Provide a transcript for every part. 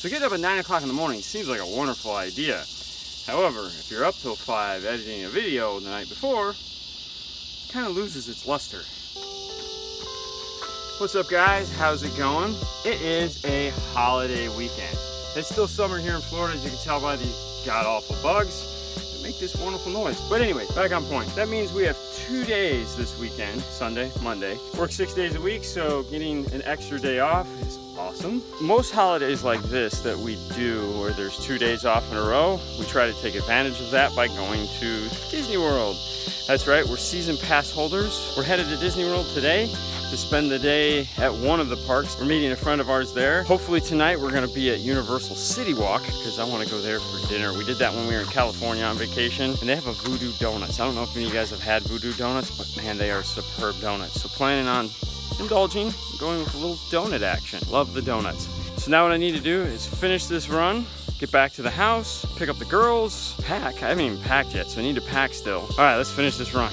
So getting up at 9 o'clock in the morning seems like a wonderful idea. However, if you're up till 5 editing a video the night before, it kind of loses its luster. What's up guys? How's it going? It is a holiday weekend. It's still summer here in Florida as you can tell by the god-awful bugs that make this wonderful noise. But anyway, back on point. That means we have two days this weekend, Sunday, Monday. Work six days a week, so getting an extra day off is awesome. Most holidays like this that we do where there's two days off in a row, we try to take advantage of that by going to Disney World. That's right, we're season pass holders. We're headed to Disney World today to spend the day at one of the parks. We're meeting a friend of ours there. Hopefully tonight we're gonna be at Universal City Walk because I wanna go there for dinner. We did that when we were in California on vacation and they have a Voodoo Donuts. I don't know if any of you guys have had Voodoo Donuts, but man, they are superb donuts. So planning on indulging, going with a little donut action. Love the donuts. So now what I need to do is finish this run, get back to the house, pick up the girls, pack. I haven't even packed yet, so I need to pack still. All right, let's finish this run.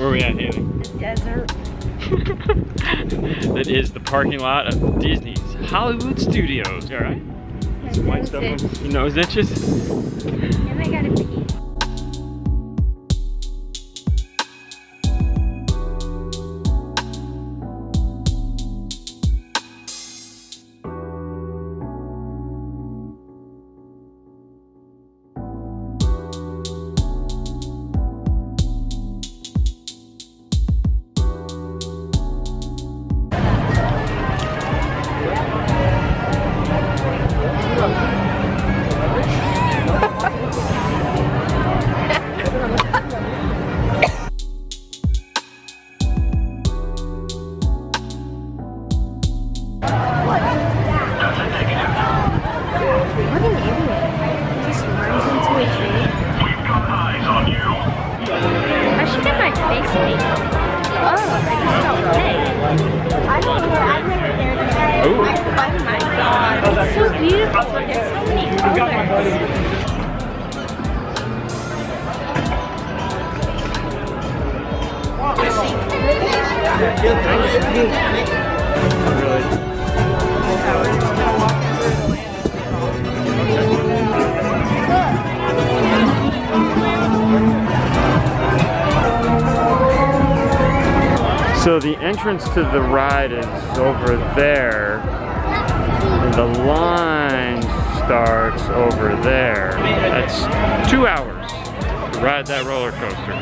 Where are we at, Hailey? The desert. that is the parking lot of Disney's Hollywood Studios. You all right? Some white stuff on your nose itches? And I gotta pee. Entrance to the ride is over there. And the line starts over there. That's two hours to ride that roller coaster.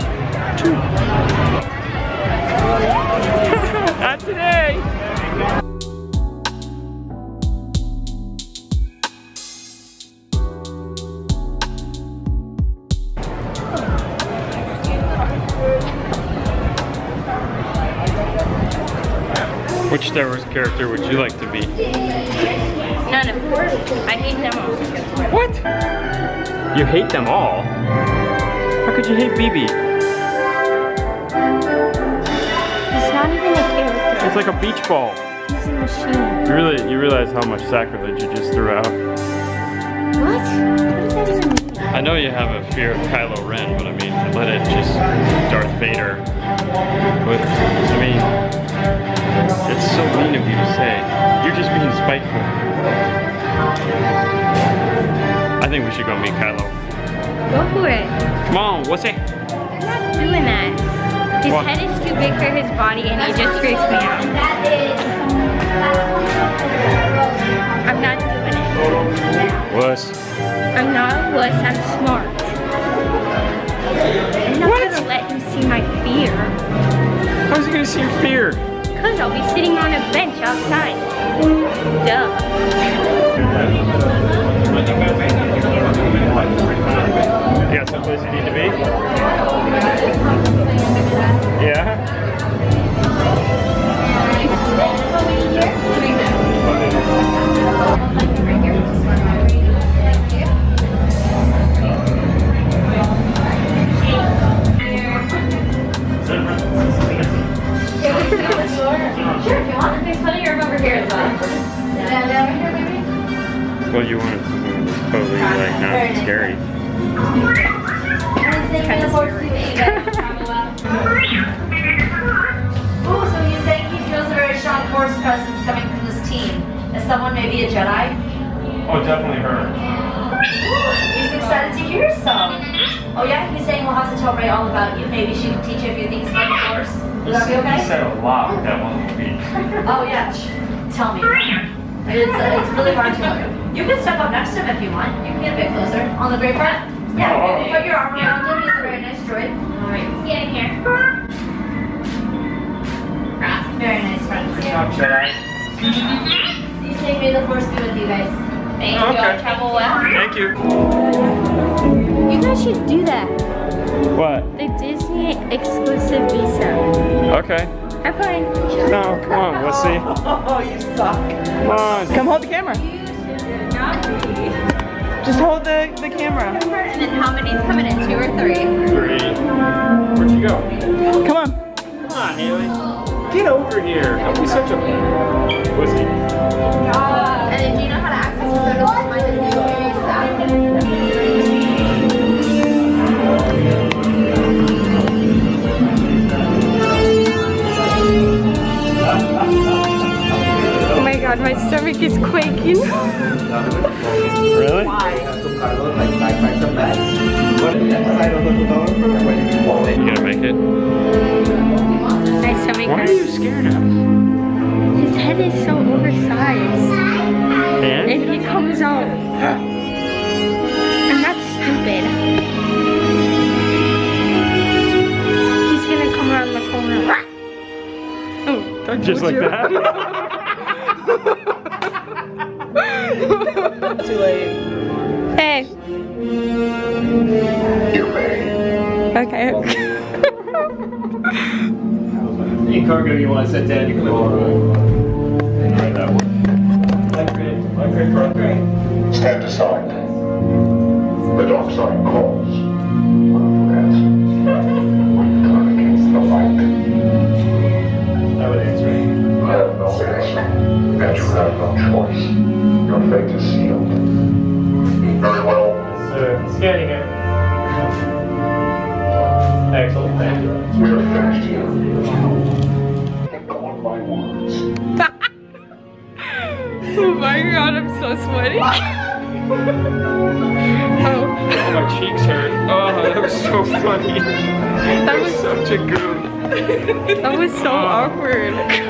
Two. Not today. Star Wars character would you like to be? None of them. I hate them all. What? You hate them all? How could you hate BB? He's not even a character. It's like a beach ball. He's a machine. You really, you realize how much sacrilege you just threw out. What? What does that even mean? I know you have a fear of Kylo Ren, but I mean, let it just Darth Vader. But, I mean, it's so mean of you to say. You're just being spiteful. I think we should go meet Kylo. Go for it. Come on, what's it? I'm not doing that. His What? head is too big for his body and he just freaks me out. I'm not doing it. Wuss. I'm not a wuss, I'm smart. I'm not What? gonna let him see my fear. How's he gonna see your fear? Cause I'll be sitting on a bench outside. Duh. Someplace you need to be? Well, Yeah. Well, you wanted something that was totally like not scary. Kind of scary. Oh, so you say he feels a very strong force presence coming from this team. Is someone maybe a Jedi? Oh, definitely her. He's excited to hear so. Oh yeah, he's saying we'll have to tell Rey all about you. Maybe she can teach you a few things about the Force. Would that be He okay? said a lot with that one speech. Oh yeah, tell me. It's, uh, it's really hard to look. You can step up next to him if you want. You can get a bit closer. On the very front? Yeah, Oh. put your arm around him. He's a very nice droid. Alright, Get in here. very nice friends. Good job, Jedi. You say may the Force be with you guys. Thank Okay. you. I'll travel well. Thank you. You guys should do that. What? The Disney exclusive visa. Okay. Have fun. No, come on, let's see. Oh, you suck. Come on. Come hold the camera. Just hold the, the camera. And then how many's coming in? Two or three? Three. Where'd you go? Come on. Come on, Hailey. Get over here. Don't be such a pussy. Uh, and then do you know how to access the god, my stomach is quaking. Really? You gonna make it? My stomach What are you scared of? His head is so oversized. And? And he comes out. I'm not stupid. He's gonna come around the corner. Oh, Just like that? Oh, Too late. Hey. Okay. Any cargo you want to set down, you can live on the road. Alright, that one. Like great. Like great for upgrade. Stand aside. The dark side calls. Forget. We've gone against the light. I would answer it. You have no answer, and you have no choice. Your fate is sealed. Very well. So, scanning it. Excellent, thank you. We are finished here. Go on my words. Oh my god, I'm so sweaty. oh, Oh, my cheeks hurt. Oh, that was so funny. that That was was such a goof. that was so oh. awkward. That's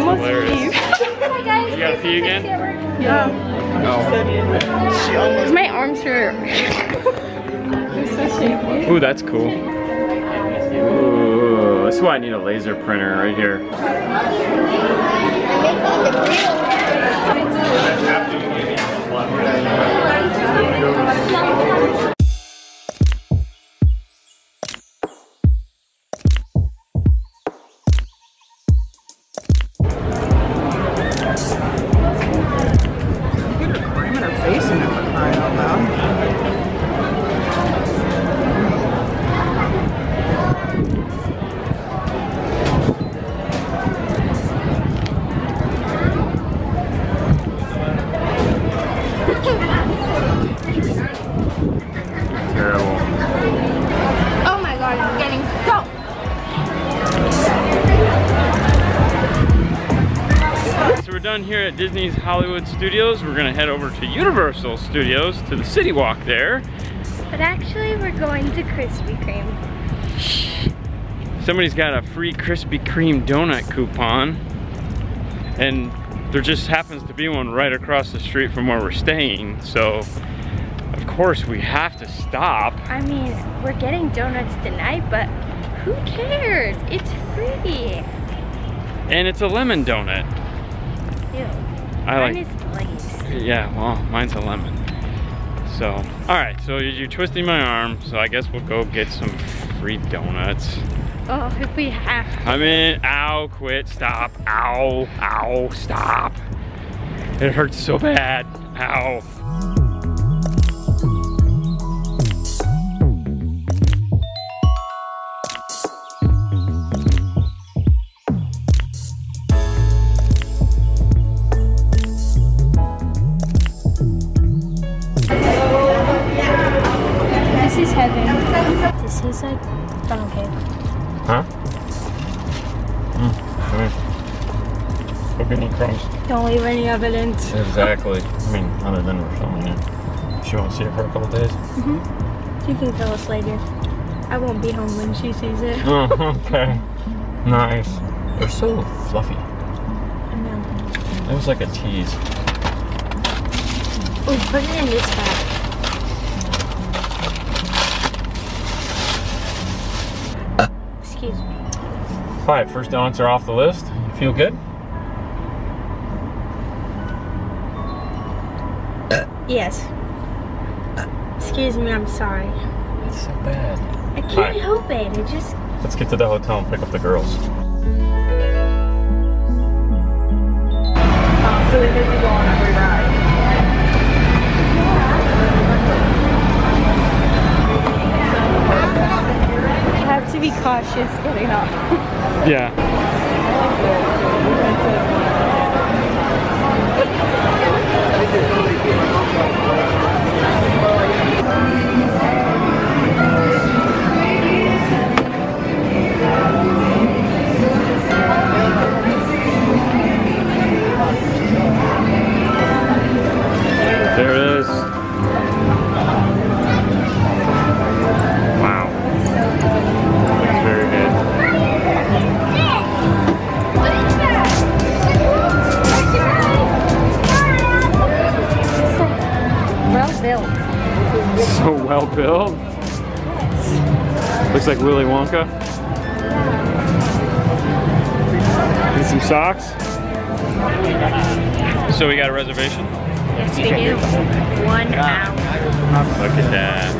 Almost hilarious. peed. You gotta pee again? Yeah. No. She almost. My arms hurt. So shaky. Ooh, that's cool. Ooh, that's why I need a laser printer right here. Here at Disney's Hollywood Studios. We're gonna head over to Universal Studios to the City Walk there. But actually, we're going to Krispy Kreme. Somebody's got a free Krispy Kreme donut coupon. And there just happens to be one right across the street from where we're staying. So, of course, we have to stop. I mean, we're getting donuts tonight, but who cares? It's free. And it's a lemon donut. I Mine like, yeah, well, mine's a lemon. So, all right, so you're twisting my arm, so I guess we'll go get some free donuts. Oh, if we have to. I mean, ow, quit, stop, ow, ow, stop. It hurts so bad, ow. This like funnel cake. Huh? Hmm, any crumbs. Don't leave any evidence. Exactly. I mean, other than we're filming it. She won't see it for a couple days. Mm-hmm. You can tell us later. I won't be home when she sees it. Oh, okay. Nice. They're so fluffy. I know. It was like a tease. Oh, put it in this bag. Excuse me. All right, first donuts are off the list. You feel good? Yes. Excuse me, I'm sorry. It's so bad. I can't Alright. help it. It just Let's get to the hotel and pick up the girls. So to be cautious getting up. Yeah. Looks like Willy Wonka. Need some socks. So we got a reservation? Yes, we do. One hour. Look at that.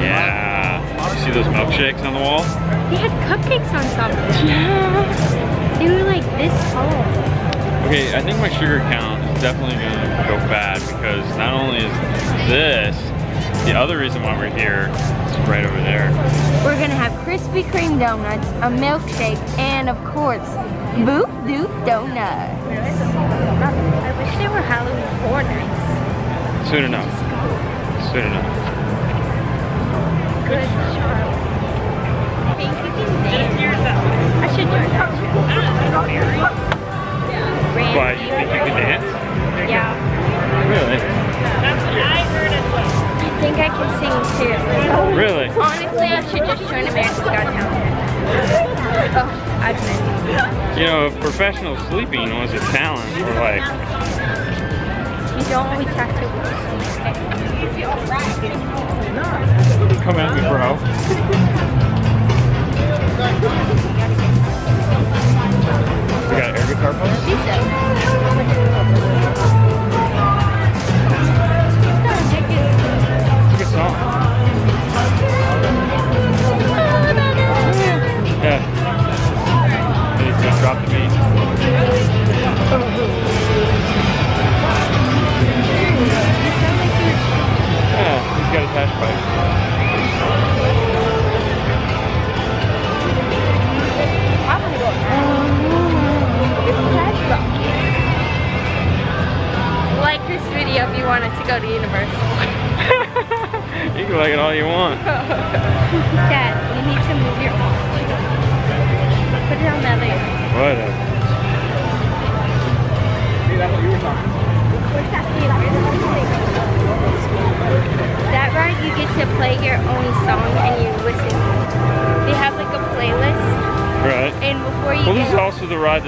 Yeah. You see those milkshakes on the wall? They had cupcakes on top. Yeah. They were like this tall. Okay, I think my sugar count is definitely gonna go bad because not only is this, the other reason why we're here is right over there. We're gonna have Krispy Kreme donuts, a milkshake, and of course, Boop Doop Donut. I wish they were Halloween Horror Nights. Soon enough. Soon enough. Good job. Think you? I should learn that. Why, you think you can dance? Yeah. Really? I think I can sing too. Really? Honestly, I should just join America's Got Talent. Oh, I've been. You know, professional sleeping was a talent, or like, You don't always have to. come at me, bro. We got air guitar player?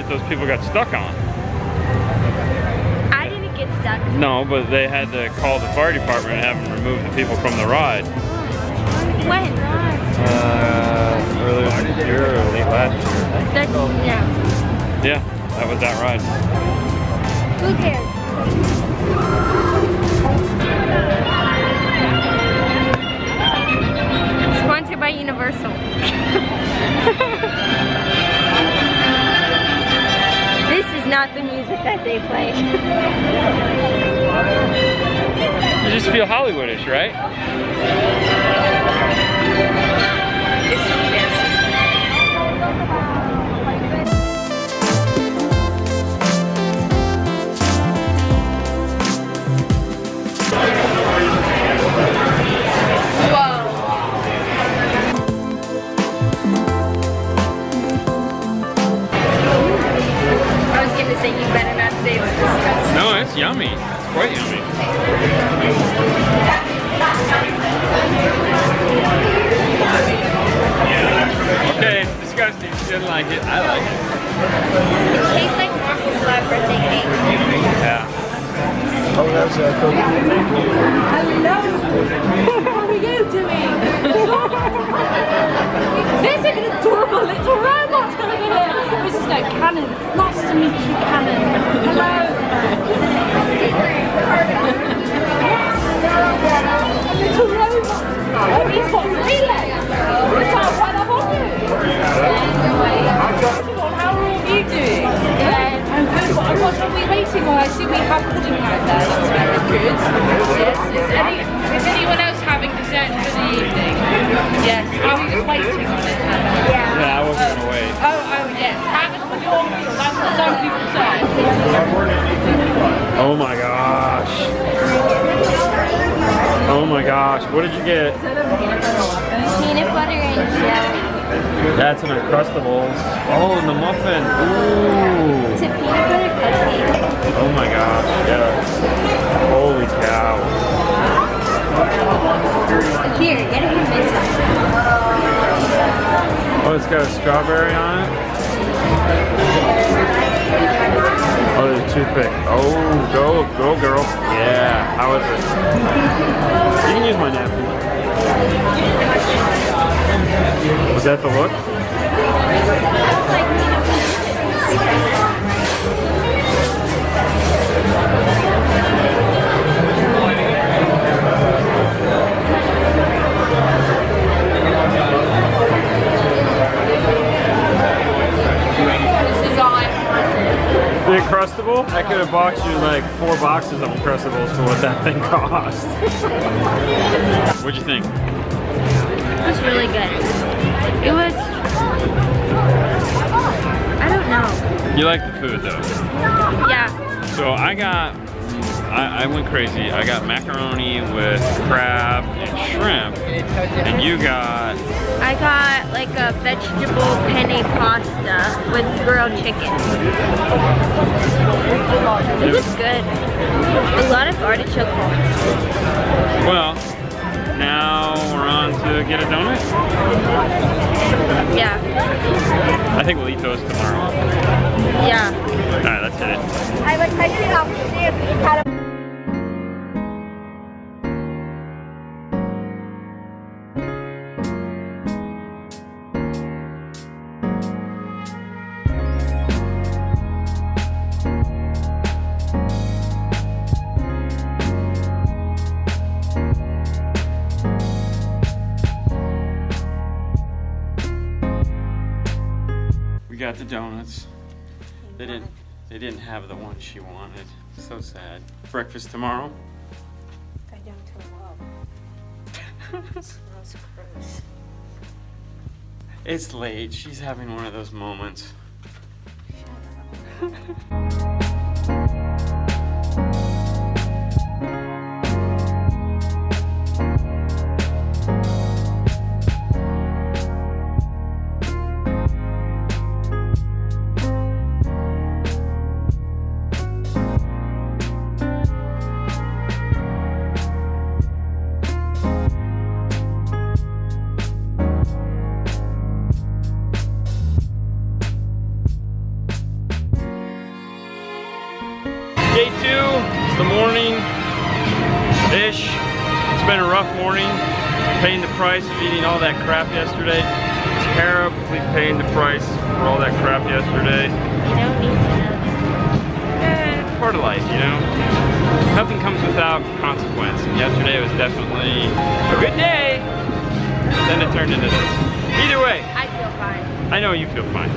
Those people got stuck on. I didn't get stuck. No, but they had to call the fire department and have them remove the people from the ride. When? Uh, earlier this year or late last year. That's, yeah. Yeah, that was that ride. Who cares? Sponsored by Universal. not the music that they play. You just feel Hollywoodish, right? Yummy. It's quite yummy. Okay, it's disgusting. She didn't like it. I like it. It tastes like normal flat birthday cake. Yeah. Oh, that's a cookie. How are you doing? There's an adorable little robot over here. This is no Cannon. Nice to meet you, Cannon. Hello. a little robot. Oh, got on. How are you doing? What, are we waiting on? I see we have pudding right there. That's very good. Yes. Is, any, is anyone else having dessert for the evening? Yes. Are we just waiting on it? Hannah? Yeah, I wasn't gonna wait. Oh, oh, yes. Have it with your meal. That's what some people say. Oh my gosh. Oh my gosh. What did you get? Peanut butter and jelly. That's an Uncrustables. Oh, and the muffin. Ooh. It's a peanut butter cupcake. Oh my gosh. Yes. Holy cow. Here, get piece Oh, it's got a strawberry on it. Oh, there's a toothpick. Oh, go, go, girl. Yeah. How is it? You can use my napkin. Was that the look? Could have bought you like four boxes of Uncrustables for what that thing cost. What'd you think? It was really good. It was. I don't know. You like the food though. Yeah. So I got, I, I went crazy. I got macaroni with crab and shrimp, and you got, I got like a vegetable penne pasta with grilled chicken. It was good. A lot of artichoke balls. well, now we're on to get a donut. Yeah. I think we'll eat those tomorrow. Yeah. All right, let's hit it. Donuts. They didn't, they didn't have the one she wanted. So sad. Breakfast tomorrow. I don't smells gross. It's late. She's having one of those moments. all that crap yesterday. Terribly paying the price for all that crap yesterday. You don't need to know. Eh, part of life, you know? Nothing comes without consequence. Yesterday was definitely a good day. Then it turned into this. Either way, I feel fine. I know you feel fine.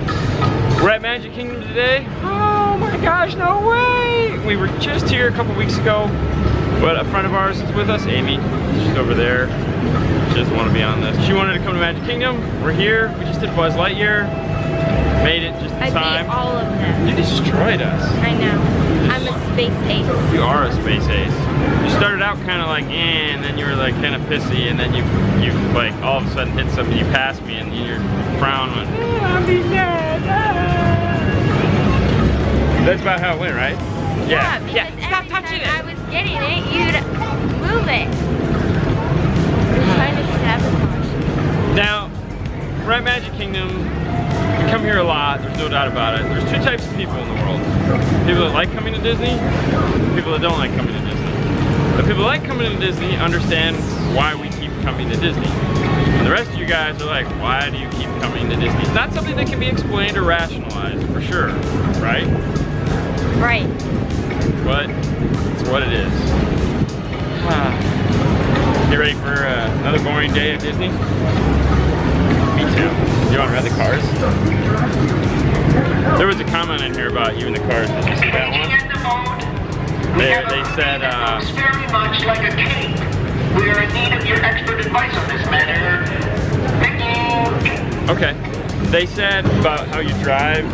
We're at Magic Kingdom today. Oh my gosh, no way! We were just here a couple weeks ago, but a friend of ours is with us, Amy. She's over there. She doesn't want to be on this. She wanted to come to Magic Kingdom. We're here. We just did Buzz Lightyear. Made it just in I time. all of them. You destroyed us. I know. I'm a space ace. You are a space ace. You started out kind of like, eh, and then you were like kind of pissy, and then you, you like all of a sudden hit something, you passed me, and your frown went, eh, I'll be sad. ah." That's about how it went, right? Yeah. because Yeah, stop every touching time it. I was getting it, you'd move it. You're trying to sabotage. Now, we're at Magic Kingdom. We come here a lot, there's no doubt about it. There's two types of people in the world. People that like coming to Disney, people that don't like coming to Disney. The people that like coming to Disney understand why we keep coming to Disney. And the rest of you guys are like, why do you keep coming to Disney? It's not something that can be explained or rationalized, for sure, right? Right. But it's what it is. Ah. You ready for uh, another boring day at Disney? Me too. You want to ride the cars? There was a comment in here about you and the cars. Did you see that one? in the mode. They- they said, uh, very much like a cape. We are in need of your expert advice on this matter. Okay. They said about how you drive.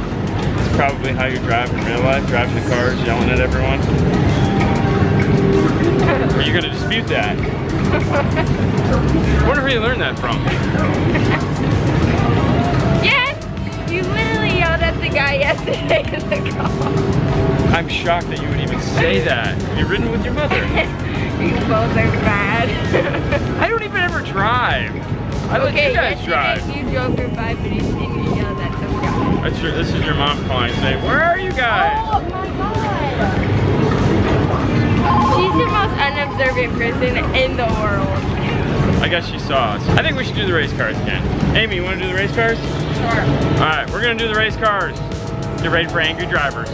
It's probably how you drive in real life, driving the cars, yelling at everyone. Are you gonna dispute that? Wonder where you learned that from. Yes! You literally yelled at the guy yesterday in the car. I'm shocked that you would even say that. Have you ridden with your mother? You both are bad. I don't even ever drive. I let okay, you guys drive. you drove for five minutes and you yelled at some guy. That's true. This is your mom calling saying, where are you guys? Oh my god! She's the most unobservant person in the world. I guess she saw us. I think we should do the race cars again. Amy, you want to do the race cars? Sure. All right, we're gonna do the race cars. Get ready for angry drivers.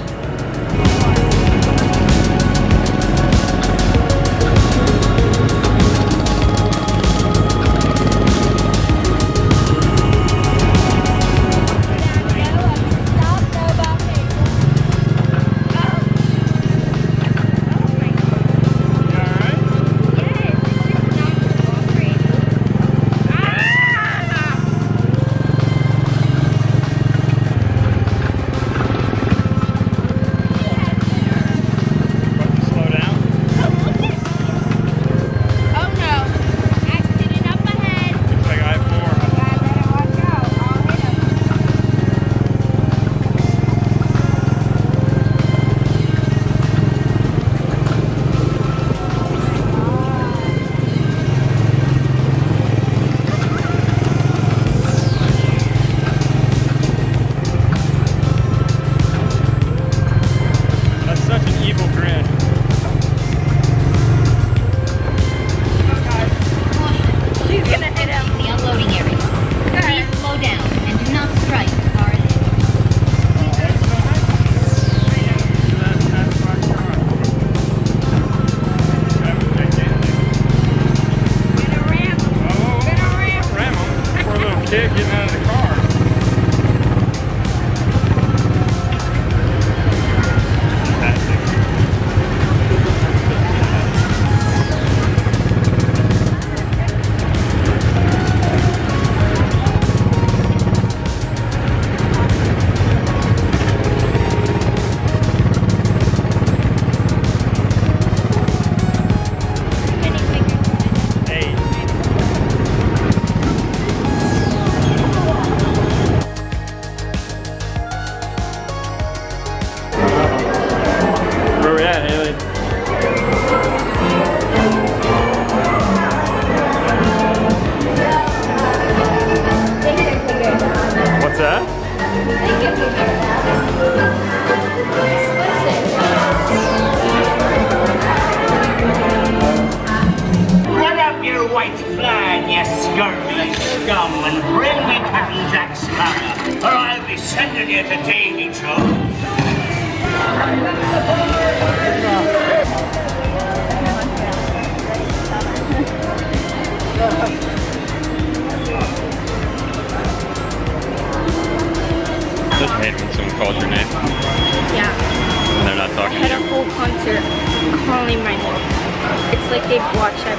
It's like they've watched our.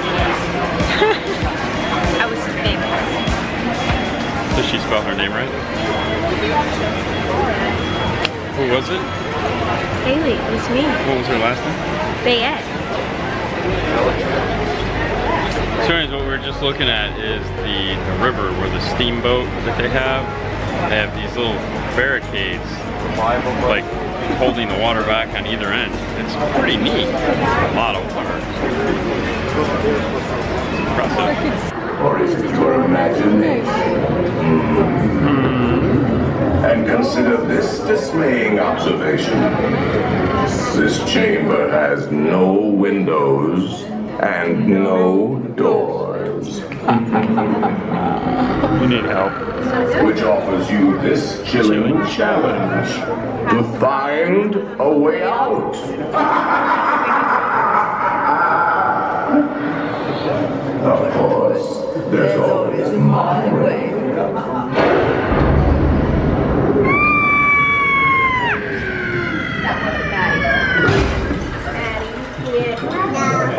I was famous. Does she spell her name right? Who was it? Hailey, it was me. What was her last name? Bayette. So anyways, what we were just looking at is the, the river where the steamboat that they have. They have these little barricades, like holding the water back on either end. It's pretty neat. A lot of water. Impressive. Or is it your imagination? Hmm. And consider this dismaying observation. This chamber has no windows and no doors, You need help. which offers you this chilling challenge to find a way out. Of course, there's always my way.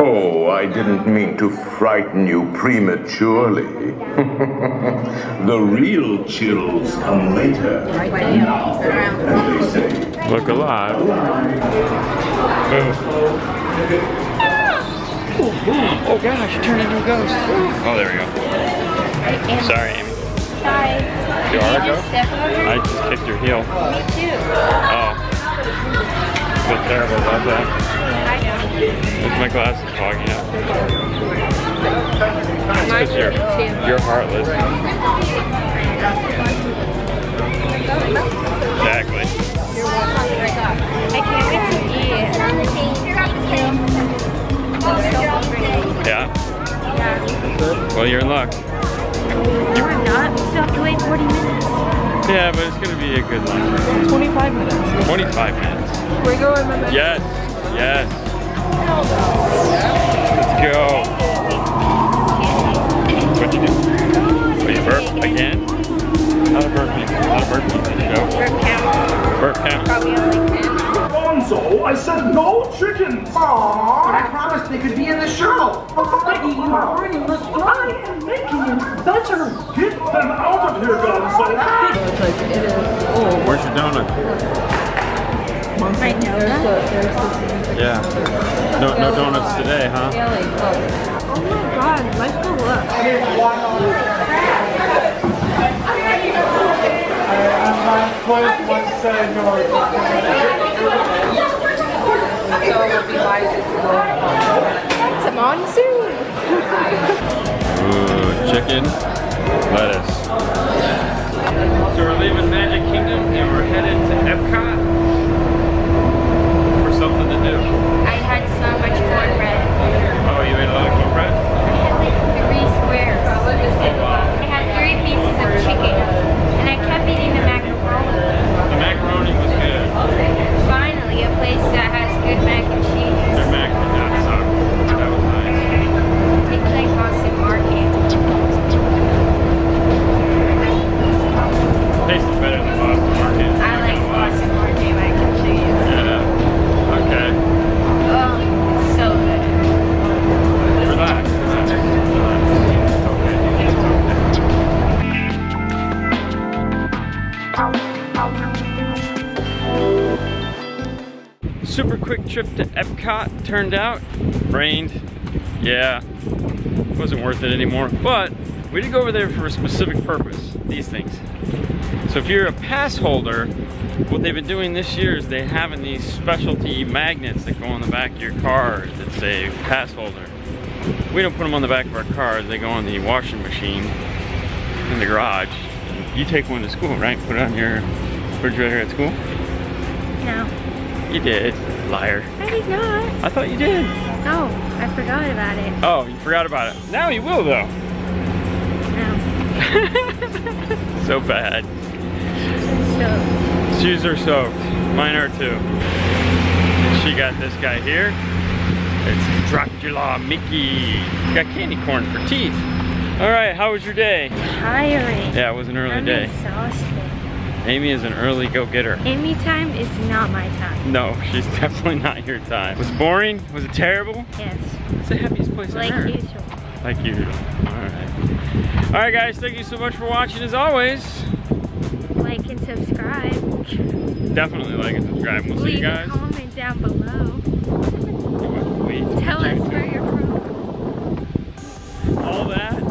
Oh, I didn't mean to frighten you prematurely. the real chills come later. Now, as they say, Look alive. Oh. Oh gosh, you turned into a ghost. Oh, there we go. Sorry, Amy. Sorry. You are a ghost? step on her? I just kicked your heel. Me too. Oh. Feel terrible about that. I know. Is my glasses fogging up? It's because you're, too. you're heartless. Exactly. I can't wait to eat. Yeah. Yeah. Well, you're in luck. No, I'm not. We still have to wait 40 minutes. Yeah, but it's gonna be a good lunch. 25 minutes. 25 minutes. We go in the Yes. Yes. Let's go. What'd you do? Wait, you burp again? Not a burpee. Not a burpee. Show. Burp count. Burp count. Probably only 10. Gonzo, I said no chickens! Aww, but I promised they could be in the show! Mickey, you are ruining this I am making it better! Get them out of here, Gonzo! It's like, it is, oh, Where's your donut? My donut? Yeah. No, no donuts today, huh? Oh, oh my god, let's go look. So it would be wise if you go. It's a monsoon. Ooh, chicken, lettuce. So we're leaving Magic Kingdom and we're headed to Epcot for something to do. I had so much cornbread. Oh, you ate a lot of cornbread? I had like three squares. Oh, I had three pieces of chicken. And I kept eating the macaroni. The macaroni was good. Finally, a place that has good mac and cheese. Turned out. Rained. Yeah. Wasn't worth it anymore. But we did go over there for a specific purpose. These things. So if you're a pass holder, what they've been doing this year is they having these specialty magnets that go on the back of your car that say pass holder. We don't put them on the back of our cars. They go on the washing machine in the garage. You take one to school, right? Put it on your refrigerator at school? No, You did, liar. Did not. I thought you did. No, I forgot about it. Oh, you forgot about it. Now you will though. No. Oh. So bad. So, Shoes are soaked. Mine are too. She got this guy here. It's Dracula Mickey. Got candy corn for teeth. All right, how was your day? tiring. Yeah, it was an early I'm day. exhausted. Amy is an early go-getter. Amy time is not my time. No, she's definitely not your time. Was it boring? Was it terrible? Yes, It's the happiest place like on earth. usual. Like usual. All right. All right, guys. Thank you so much for watching. As always, Like and subscribe. definitely like and subscribe. We'll see you guys. a comment down below. Wait. Tell us where you're from. All that